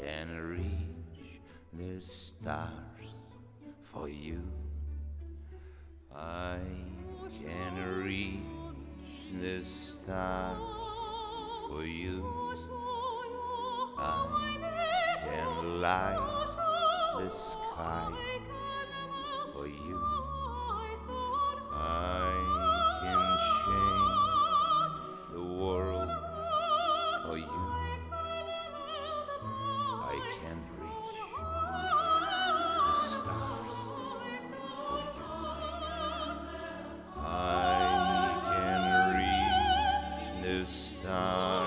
can reach the stars for you. I can reach the stars for you. I can light the sky. Uh,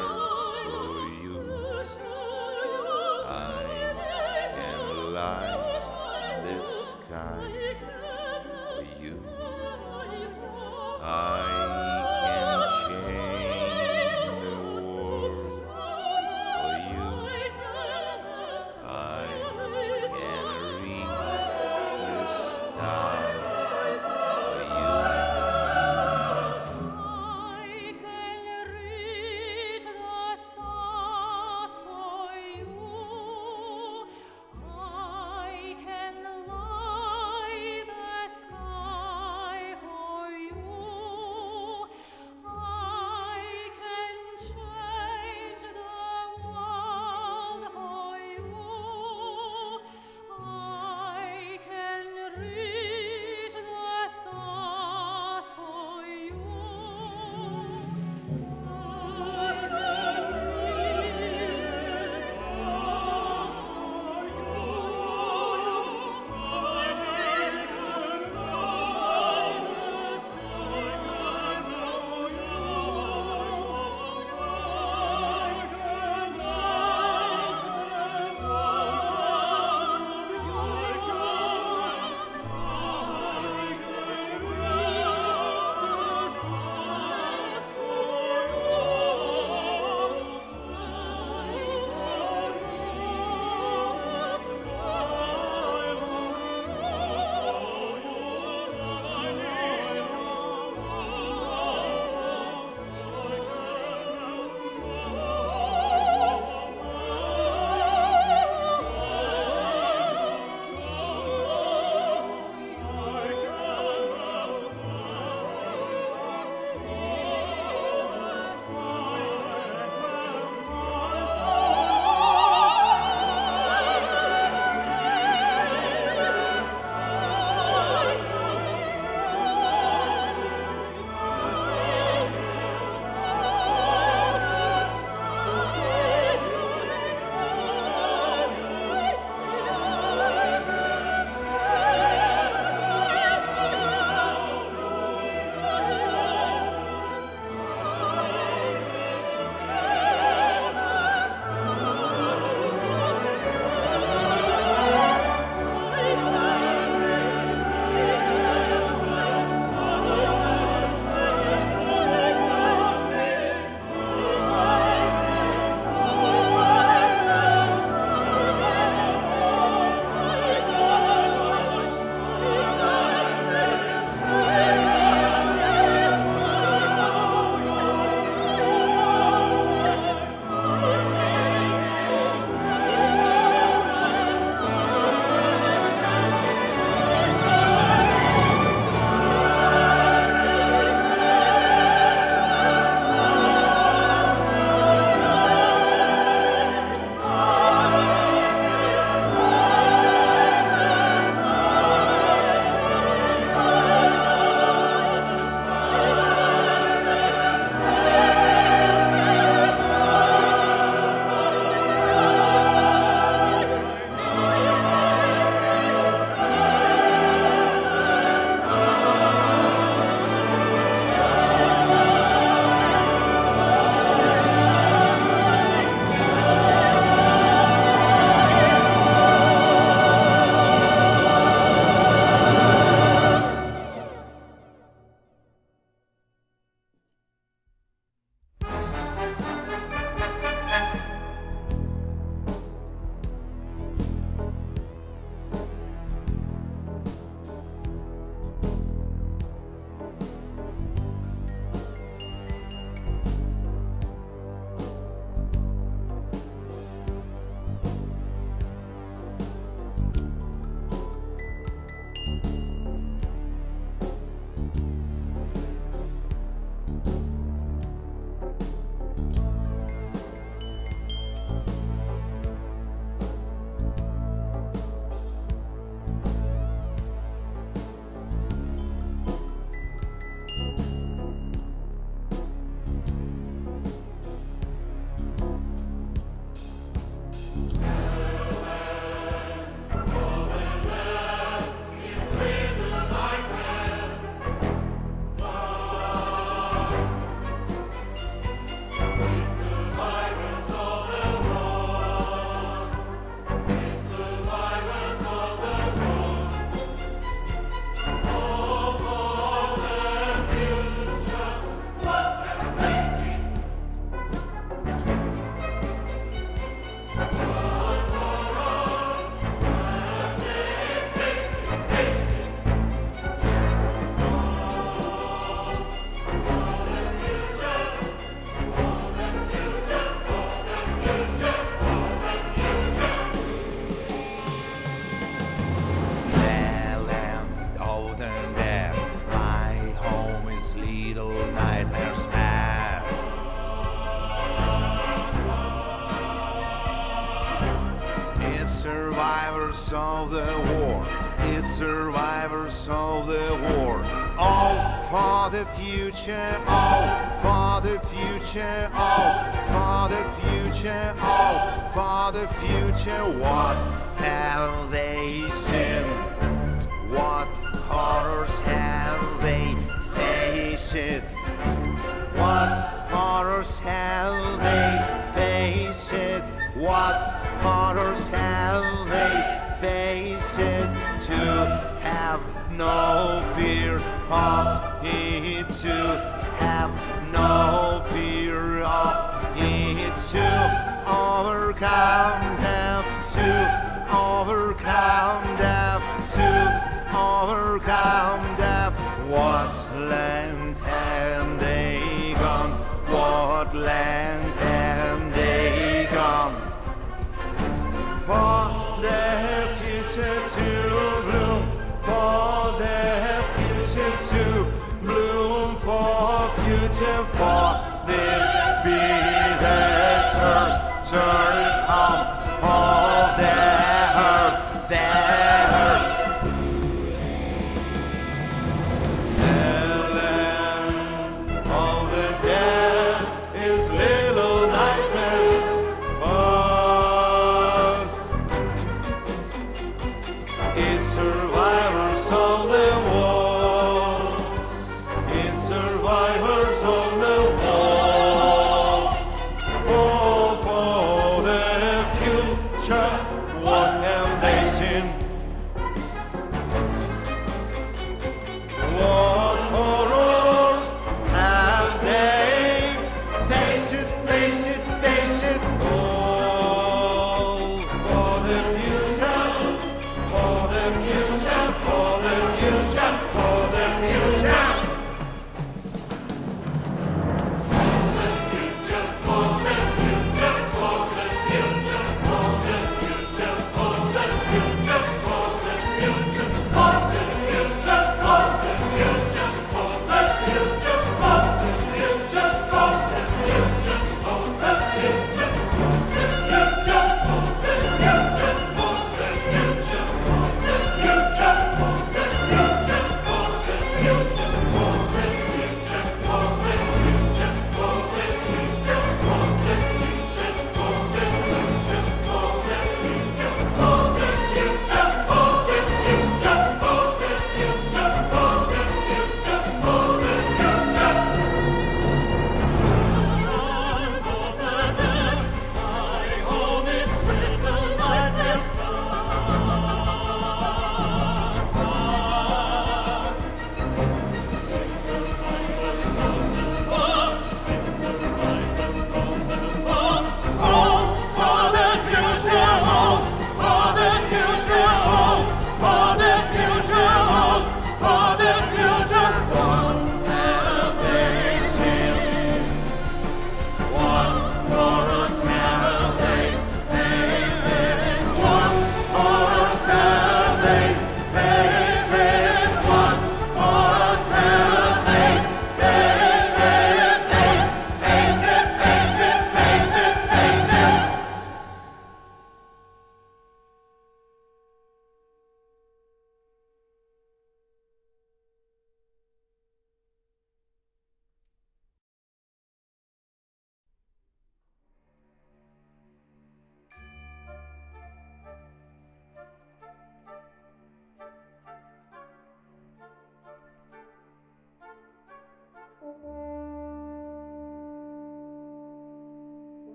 It's survivors of the war. It's survivors of the war. All for the future. All for the future. All for the future. All for the future. What have they seen? What horrors have they faced? What horrors have they faced? What mortals have they faced to have no fear of it, to have no